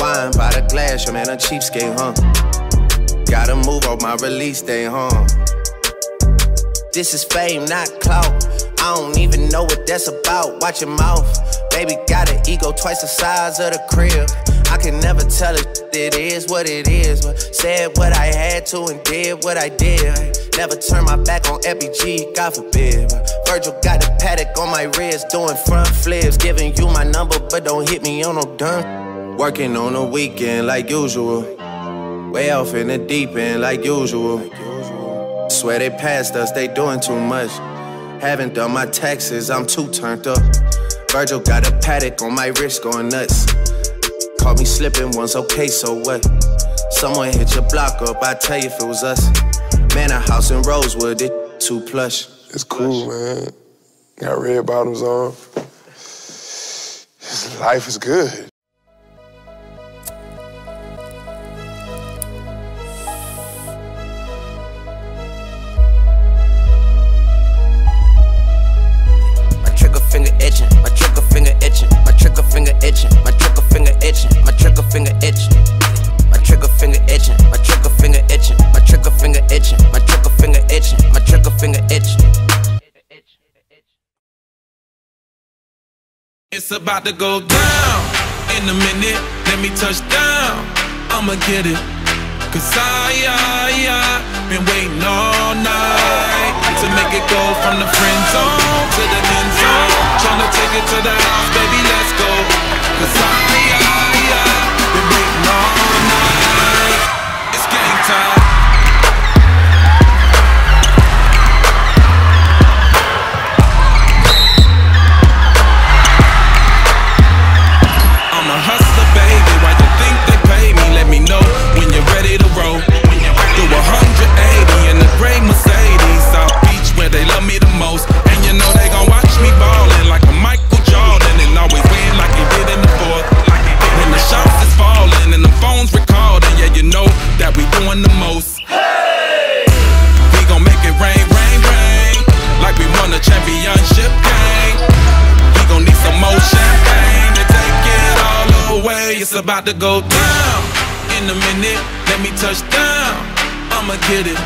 Wine by the glass, your man a cheapskate, huh? Gotta move on my release day, huh? This is fame, not clout. I don't even know what that's about. Watch your mouth. Baby got an ego twice the size of the crib. I can never tell it, it is what it is. But said what I had to and did what I did. Never turn my back on FBG, God forbid. Virgil got a Patek on my wrist, doing front flips. Giving you my number, but don't hit me on no dunk. Working on a weekend like usual. Way off in the deep end like usual. Swear they passed us, they doing too much. Haven't done my taxes, I'm too turned up. Virgil got a Patek on my wrist going nuts. Caught me slipping once, okay, so what? Someone hit your block up, I tell you if it was us. Man, a house in Rosewood, it too plush. It's cool, man. Got red bottoms on. Life is good. It's about to go down in a minute. Let me touch down. I'ma get it. Cause I, I, I been waiting all night to make it go from the friend zone to the end zone. Tryna take it to the house, baby, let's go. Cause I, to go down in a minute. Let me touch down. I'ma get it.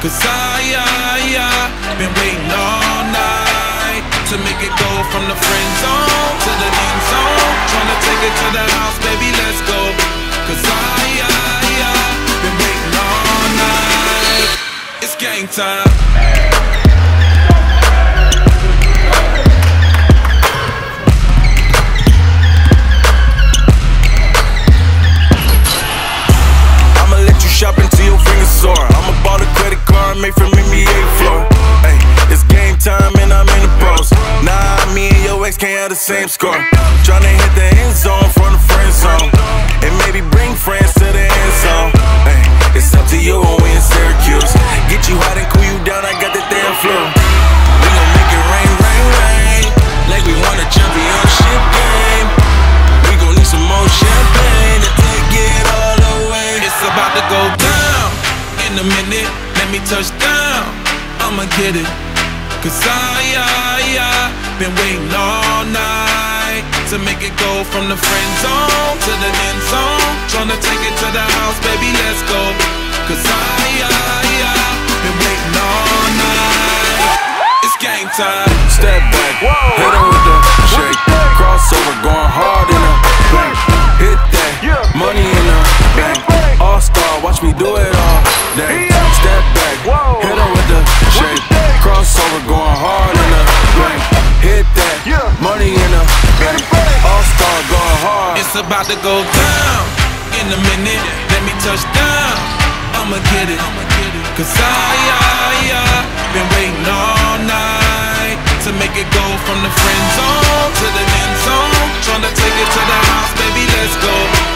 Cause I, I, I been waiting all night to make it go from the friend zone to the end zone. Tryna take it to the house, baby, let's go. Cause I, I, I been waiting all night. It's game time. Your. I'ma bought a credit card made from NBA floor. Hey, it's game time and I'm in the pros. Nah, me and your ex can't have the same score. Tryna hit the let me touch down. I'ma get it. Cause I, I, I been waiting all night to make it go from the friend zone to the end zone. Tryna take it to the house, baby, let's go. Cause I, I, I been waiting all night. It's game time. Step back, hit him with the shake. Crossover, going hard in the bank. Hit that, money in the bank. All watch me do it all day. Step back, hit him with the shake. Crossover, going hard in the bank. Hit that, money in the bank. All star, going hard. It's about to go down in a minute. Let me touch down. I'ma get it. Cause I, I, I been waiting all night to make it go from the friend zone to the end zone. Tryna take it to the house, baby, let's go.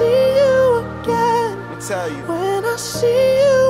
see you again. Let me tell you. When I see you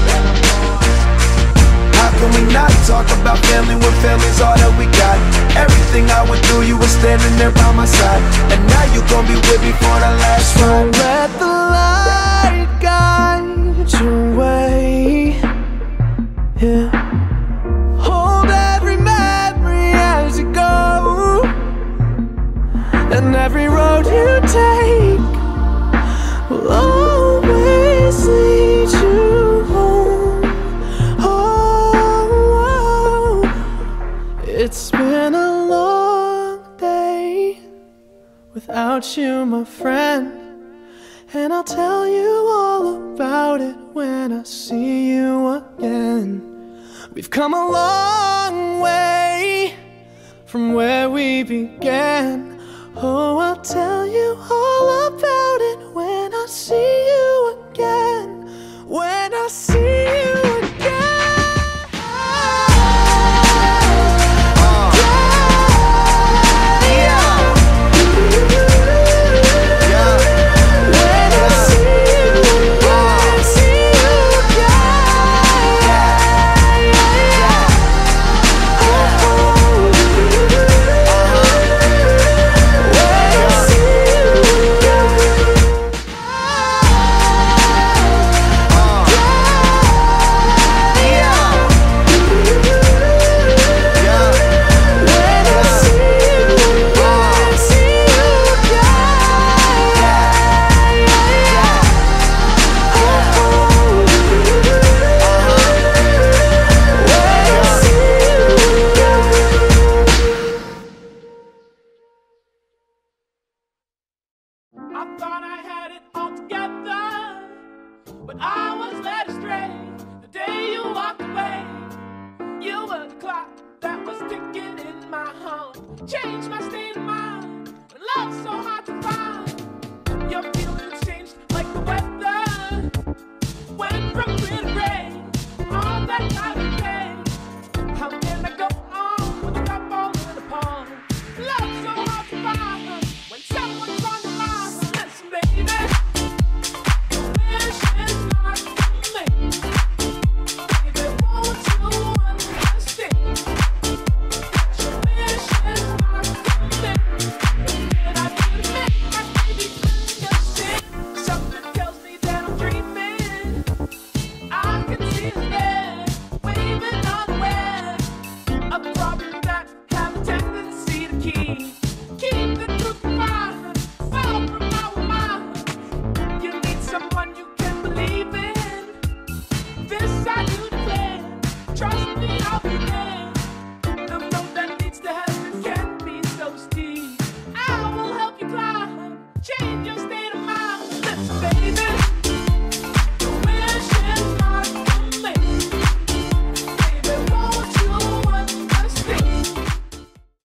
How can we not talk about family when family's all that we got? Everything I went through, you were standing there by my side. And now you gon' be with me for the last ride. let the light guide your way. Yeah. Hold every memory as you go. And every road you take I thought I had it all together, but I was led astray the day you walked away. You were the clock that was ticking in my heart, changed my state of mind, love's so hard to find. Your feelings changed like the weather, went from bitter. Siempre